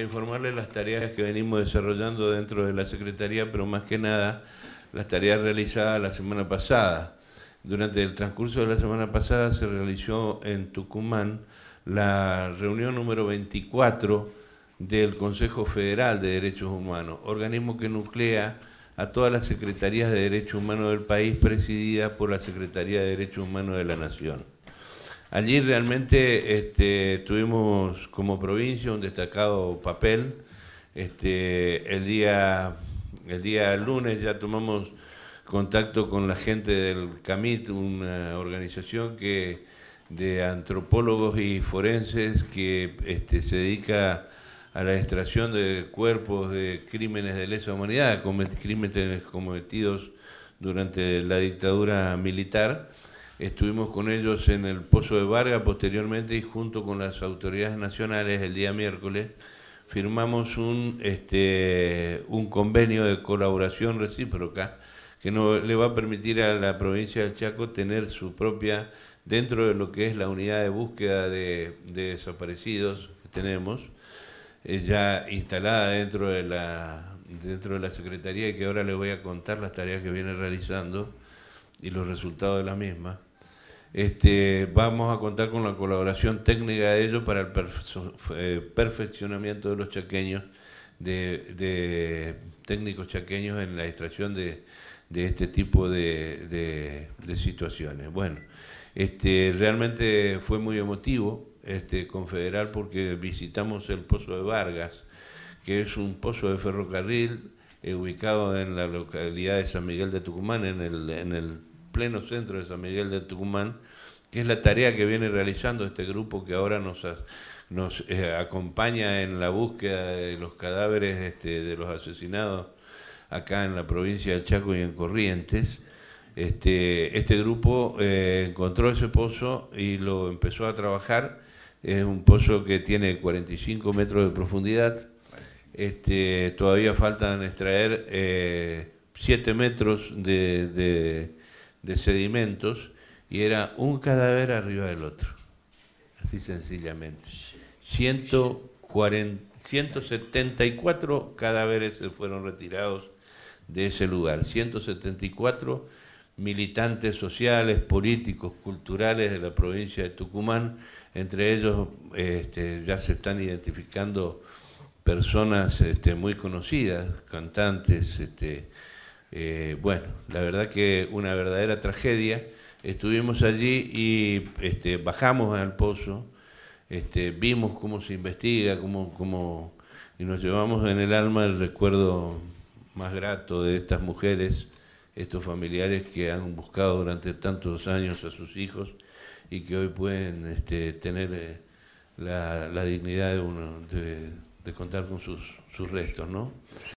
Informarle las tareas que venimos desarrollando dentro de la Secretaría, pero más que nada las tareas realizadas la semana pasada. Durante el transcurso de la semana pasada se realizó en Tucumán la reunión número 24 del Consejo Federal de Derechos Humanos, organismo que nuclea a todas las secretarías de derechos humanos del país presididas por la Secretaría de Derechos Humanos de la Nación. Allí realmente este, tuvimos como provincia un destacado papel. Este, el, día, el día lunes ya tomamos contacto con la gente del CAMIT, una organización que, de antropólogos y forenses que este, se dedica a la extracción de cuerpos de crímenes de lesa humanidad, crímenes cometidos durante la dictadura militar Estuvimos con ellos en el Pozo de Vargas posteriormente y junto con las autoridades nacionales el día miércoles firmamos un, este, un convenio de colaboración recíproca que no, le va a permitir a la provincia del Chaco tener su propia, dentro de lo que es la unidad de búsqueda de, desaparecidos que tenemos, eh, ya instalada dentro de, la, dentro de la Secretaría y que ahora les voy a contar las tareas que viene realizando y los resultados de la misma. Este, vamos a contar con la colaboración técnica de ellos para el eh, perfeccionamiento de los chaqueños, de, técnicos chaqueños en la extracción de, este tipo de, situaciones. Bueno, este, realmente fue muy emotivo este, confederal porque visitamos el Pozo de Vargas, que es un pozo de ferrocarril eh, ubicado en la localidad de San Miguel de Tucumán, en el pleno centro de San Miguel de Tucumán, que es la tarea que viene realizando este grupo que ahora nos, nos eh, acompaña en la búsqueda de los cadáveres este, de los asesinados acá en la provincia de Chaco y en Corrientes. Este, este grupo eh, encontró ese pozo y lo empezó a trabajar. Es un pozo que tiene 45 metros de profundidad. Este, todavía faltan extraer 7 eh, metros de sedimentos y era un cadáver arriba del otro, así sencillamente. 174 cadáveres fueron retirados de ese lugar, 174 militantes sociales, políticos, culturales de la provincia de Tucumán, entre ellos este, ya se están identificando personas este, muy conocidas, cantantes, este, eh, bueno, la verdad que una verdadera tragedia Estuvimos allí y este, bajamos al pozo, este, vimos cómo se investiga, cómo, cómo, y nos llevamos en el alma el recuerdo más grato de estas mujeres, estos familiares que han buscado durante tantos años a sus hijos y que hoy pueden este, tener eh, la, dignidad de, uno, de, contar con sus, sus restos. ¿no?